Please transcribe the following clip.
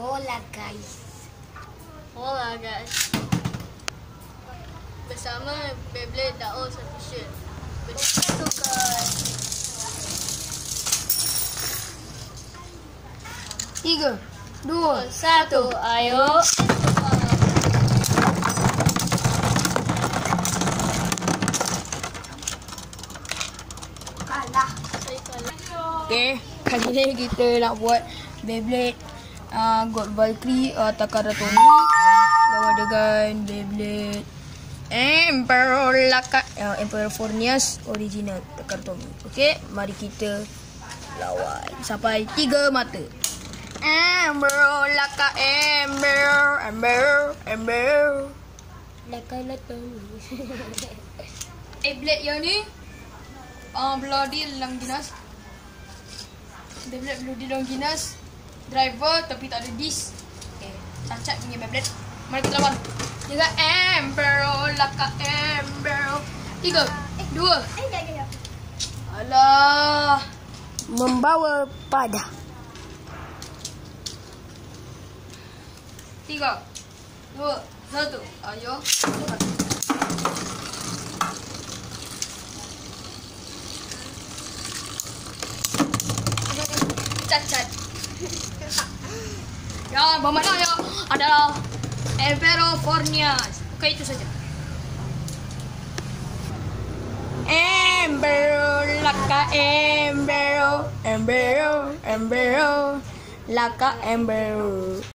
Hola guys. Hola guys. Bersama Beyblade Dao Sufficient. Bersatu guys. Tiga, dua, Satu. Ayo. kalah. Okay, kali ni kita nak buat Beyblade uh, God Valkyrie uh, Takara Tony Lawan dengan Beyblade Emperor Laka uh, Emperor Fornius Original Takara Tony. Okay, mari kita lawan. Sampai tiga mata. Emperor Laka Emperor Emperor Emperor. Lekala Tony. Eh, blade yang ni? Uh, Bloody Longinus Beyblade Bloody Longinus Driver tapi tak ada disc Okay, cacat punya Beyblade Mari kita lawan. Tiga Emperor Laka Emperor Tiga. Dua. Eh, dah, dah. Alah. Membawa pada. Tiga. Dua. Satu. Ayo. Cacat Ya, bermakna ya. Adalah Emperor Fornius Bukan itu saja. Emperor Laka Emperor Emperor Emperor Laka Emperor